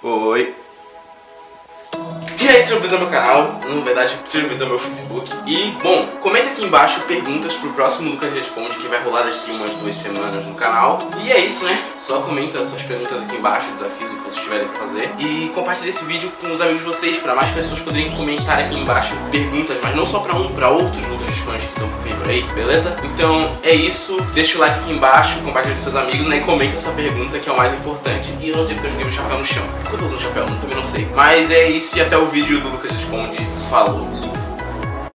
Oi. E aí, sejam bem-vindos ao meu canal, na verdade, sejam bem-vindos ao meu Facebook. E, bom, comenta aqui embaixo perguntas pro próximo Lucas Responde, que vai rolar daqui umas duas semanas no canal. E é isso, né? Só comenta suas perguntas aqui embaixo, desafios que vocês tiverem pra fazer. E compartilhe esse vídeo com os amigos de vocês, pra mais pessoas poderem comentar aqui embaixo perguntas, mas não só pra um, pra outros Lucas Responde que estão por vir por aí, beleza? Então, é isso. Deixa o like aqui embaixo, compartilha com seus amigos, né? E comenta sua pergunta, que é o mais importante. E eu não sei porque eu joguei o chapéu no chão. Por que eu tô usando chapéu? Eu também não sei. Mas é isso e até o vídeo do Lucas Responde. Falou!